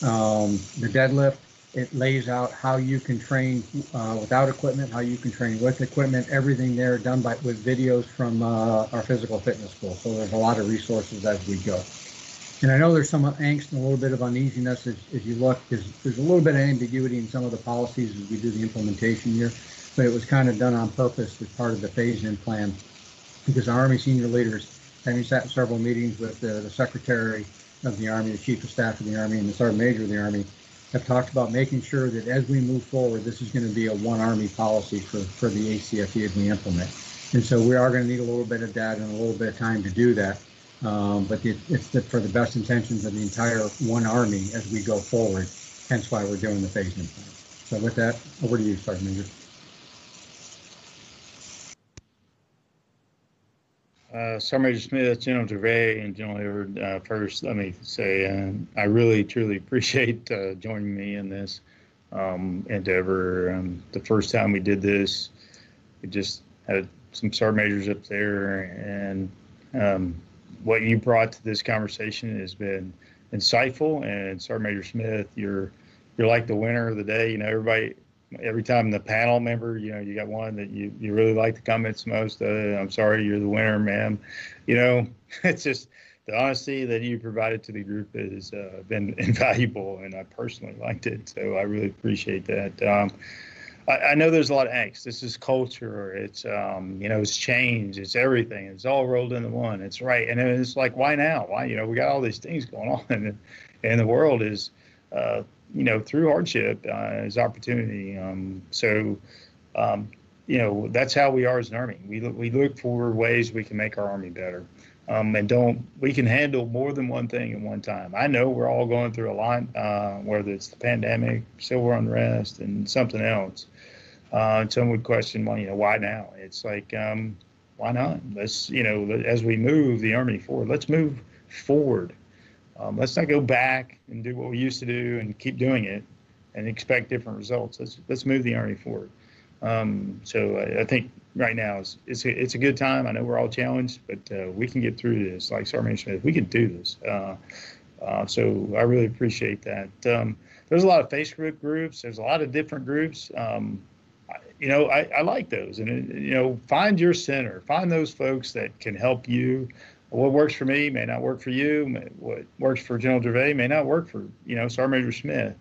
C: um, the deadlift, it lays out how you can train uh, without equipment, how you can train with equipment, everything there done by with videos from uh, our physical fitness school. So there's a lot of resources as we go. And I know there's some angst and a little bit of uneasiness as, as you look. because there's a little bit of ambiguity in some of the policies as we do the implementation here, but it was kind of done on purpose as part of the phase-in plan because our Army senior leaders, having sat in several meetings with the, the Secretary of the Army, the Chief of Staff of the Army, and the Sergeant Major of the Army, have talked about making sure that as we move forward, this is going to be a one Army policy for, for the ACFT as we implement. And so we are going to need a little bit of data and a little bit of time to do that. Um, but it, it's the, for the best intentions of the entire one Army as we go forward. Hence why we're doing the phase-in plan. So with that, over to you, Sergeant Major.
B: Uh, Smith, General Gervais, and General Hibbard, uh, first, let me say uh, I really, truly [LAUGHS] appreciate uh, joining me in this um, endeavor. Um, the first time we did this, we just had some sergeant majors up there, and um, what you brought to this conversation has been insightful. And Sergeant Major Smith, you're you're like the winner of the day. You know, everybody every time the panel member, you know, you got one that you, you really like the comments most. Uh, I'm sorry, you're the winner, ma'am. You know, [LAUGHS] it's just the honesty that you provided to the group has uh, been [LAUGHS] invaluable, and I personally liked it. So I really appreciate that. Um, I, I, know there's a lot of angst. This is culture. It's um, you know, it's change. It's everything. It's all rolled into one. It's right, and it's like, why now? Why you know, we got all these things going on, and, [LAUGHS] and the world is. Uh, you know, through hardship uh, is opportunity. Um, so, um, you know, that's how we are as an army. We look, we look for ways we can make our army better. Um, and don't we can handle more than one thing at one time. I know we're all going through a lot, uh, whether it's the pandemic, civil unrest, and something else. Uh, some would question, well, you know, why now? It's like, um, why not? Let's, you know, as we move the army forward, let's move forward. Um, let's not go back and do what we used to do and keep doing it and expect different results. Let's let's move the army forward. Um, so I, I, think right now is it's a, it's a good time. I know we're all challenged, but uh, we can get through this. Like Sergeant Smith, we can do this. Uh, uh, so I really appreciate that. Um, there's a lot of Facebook groups. There's a lot of different groups. Um, you know, I, I, like those, and you know, find your center. Find those folks that can help you what works for me may not work for you. What works for General Gervais may not work for you know Sergeant Major Smith.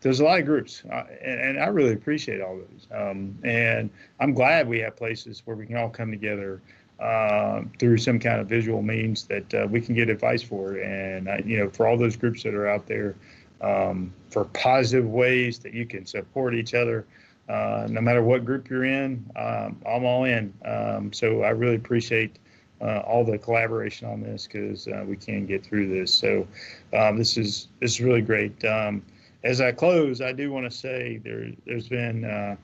B: There's a lot of groups, and, and, I really appreciate all those. Um, and I'm glad we have places where we can all come together uh, through some kind of visual means that uh, we can get advice for. And I, you know, for all those groups that are out there, um, for positive ways that you can support each other. Uh, no matter what group you're in, um, I'm all in. Um, so I really appreciate uh, all the collaboration on this because uh, we can get through this. So um, this is this is really great. Um, as I close, I do want to say there there's been uh,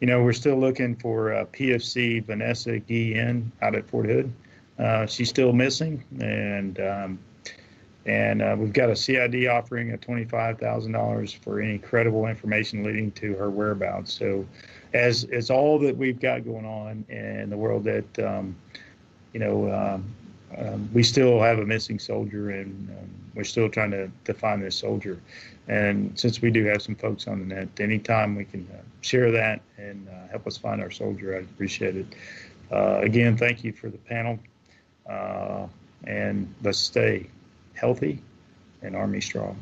B: you know we're still looking for uh, PFC Vanessa Guillen out at Fort Hood. Uh, she's still missing, and um, and uh, we've got a CID offering of twenty-five thousand dollars for any credible information leading to her whereabouts. So, as as all that we've got going on in the world that um, you know, um, um, we still have a missing soldier, and um, we're still trying to, to find this soldier. And since we do have some folks on the net, anytime we can uh, share that and uh, help us find our soldier, I'd appreciate it. Uh, again, thank you for the panel, uh, and let's stay healthy and Army strong.